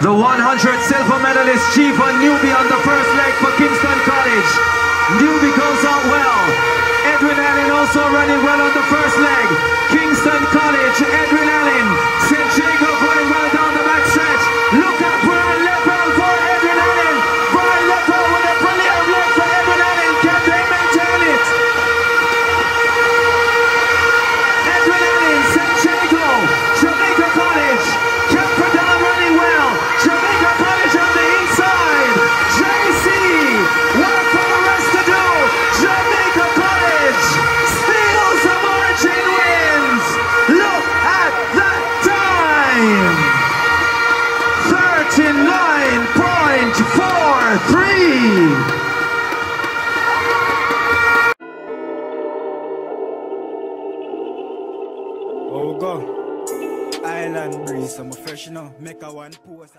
The 100 silver medalist Chief and Nkrumie on the first leg for Kingston College. Nkrumie goes out well. Edwin Allen also running well on the first leg. 39.43. Oh, go. Island breeze, I'm a fresh, you know. Make a one pose.